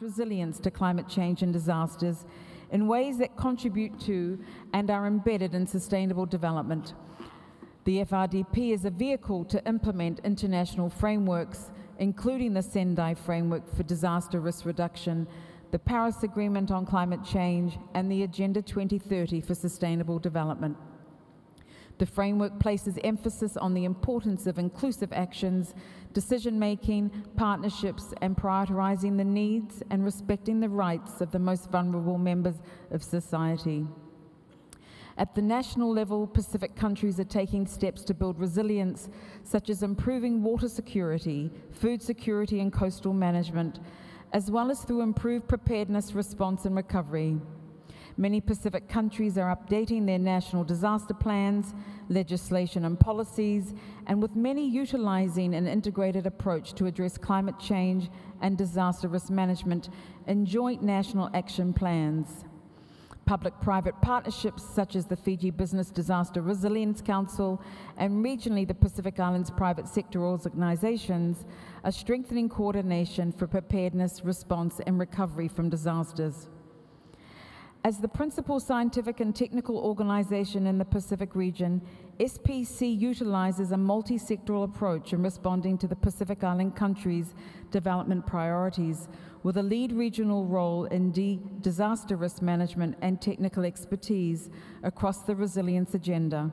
resilience to climate change and disasters in ways that contribute to and are embedded in sustainable development. The FRDP is a vehicle to implement international frameworks, including the Sendai Framework for Disaster Risk Reduction, the Paris Agreement on Climate Change, and the Agenda 2030 for Sustainable Development. The framework places emphasis on the importance of inclusive actions, decision making, partnerships, and prioritizing the needs and respecting the rights of the most vulnerable members of society. At the national level, Pacific countries are taking steps to build resilience, such as improving water security, food security, and coastal management, as well as through improved preparedness, response, and recovery. Many Pacific countries are updating their national disaster plans, legislation, and policies, and with many utilizing an integrated approach to address climate change and disaster risk management in joint national action plans. Public-private partnerships such as the Fiji Business Disaster Resilience Council and regionally the Pacific Islands private sector organizations are strengthening coordination for preparedness, response and recovery from disasters. As the principal scientific and technical organization in the Pacific region, SPC utilizes a multi-sectoral approach in responding to the Pacific Island countries' development priorities, with a lead regional role in disaster risk management and technical expertise across the resilience agenda.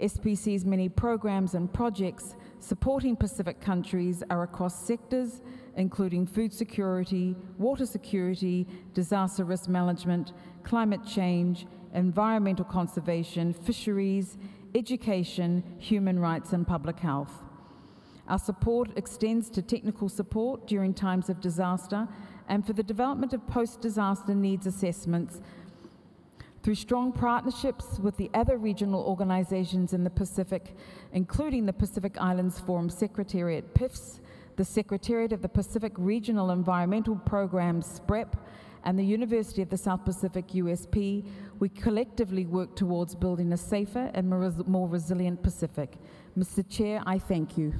SPC's many programs and projects supporting Pacific countries are across sectors including food security, water security, disaster risk management, climate change, environmental conservation, fisheries, education, human rights, and public health. Our support extends to technical support during times of disaster and for the development of post-disaster needs assessments through strong partnerships with the other regional organizations in the Pacific, including the Pacific Islands Forum Secretariat, PIFS, the Secretariat of the Pacific Regional Environmental Program, SPREP, and the University of the South Pacific, USP, we collectively work towards building a safer and more resilient Pacific. Mr. Chair, I thank you.